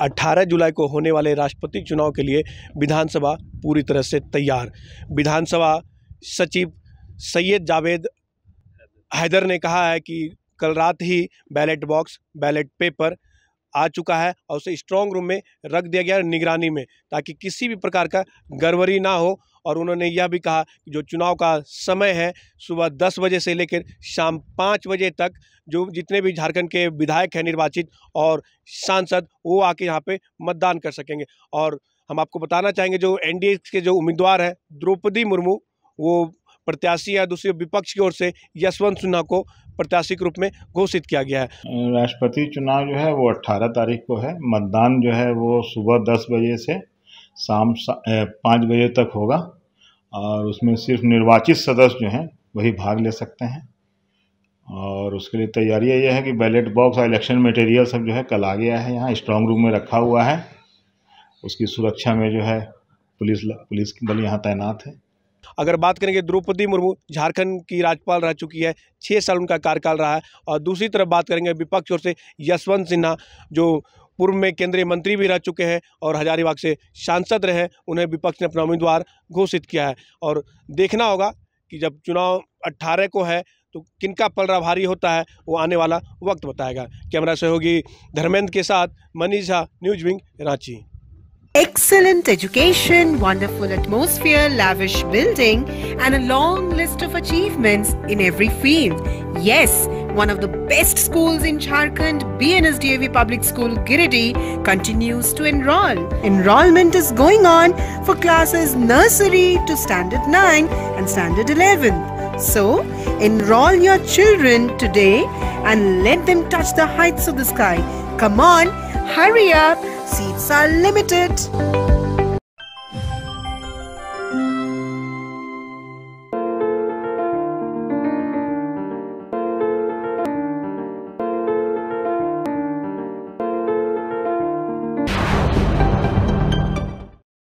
18 जुलाई को होने वाले राष्ट्रपति चुनाव के लिए विधानसभा पूरी तरह से तैयार। विधानसभा सचिव सैयद जावेद हैदर ने कहा है कि कल रात ही बैलेट बॉक्स, बैलेट पेपर आ चुका है और उसे स्ट्रॉन्ग रूम में रख दिया गया है निगरानी में, ताकि किसी भी प्रकार का गड़बड़ी ना हो। और उन्होंने यह भी कहा कि जो चुनाव का समय है सुबह दस बजे से लेकर शाम पाँच बजे तक जो जितने भी झारखंड के विधायक हैं निर्वाचित और सांसद, वो आके यहाँ पे मतदान कर सकेंगे। और हम आपको बताना चाहेंगे जो एनडीए के जो उम्मीदवार हैं, द्रौपदी मुर्मू, वो प्रत्याशी है दूसरे विपक्ष की ओर से यशवंत सिन्हा को प्रत्याशी के रूप में घोषित किया गया है। राष्ट्रपति चुनाव जो है वो 18 तारीख को है। मतदान जो है वो सुबह 10 बजे से शाम पाँच बजे तक होगा और उसमें सिर्फ़ निर्वाचित सदस्य जो हैं, वही भाग ले सकते हैं। और उसके लिए तैयारियाँ यह है कि बैलेट बॉक्स और इलेक्शन मटेरियल सब जो है कल आ गया है यहाँ स्ट्रांग रूम में रखा हुआ है। उसकी सुरक्षा में जो है पुलिस पुलिस बल यहाँ तैनात है। अगर बात करेंगे द्रौपदी मुर्मू झारखंड की राज्यपाल रह चुकी है छः साल उनका कार्यकाल रहा है और दूसरी तरफ़ बात करेंगे विपक्ष ओर से यशवंत सिन्हा, जो पूर्व में केंद्रीय मंत्री भी रह चुके हैं और हजारीबाग से सांसद रहे, उन्हें विपक्ष ने अपना उम्मीदवार घोषित किया है। और देखना होगा कि जब चुनाव अट्ठारह को है तो किनका पलड़ा भारी होता है, वो आने वाला वक्त बताएगा। कैमरा सहयोगी धर्मेंद्र के साथ Manisha, news wing, Ranchi. Excellent education, wonderful atmosphere, lavish building, and a long list of achievements in every field. Yes, one of the best schools in Jharkhand, BNSDAV Public School Giridih, continues to enroll. Enrollment is going on for classes nursery to standard 9 and standard 11. So, enroll your children today and let them touch the heights of the sky. Come on, hurry up! Seats are limited.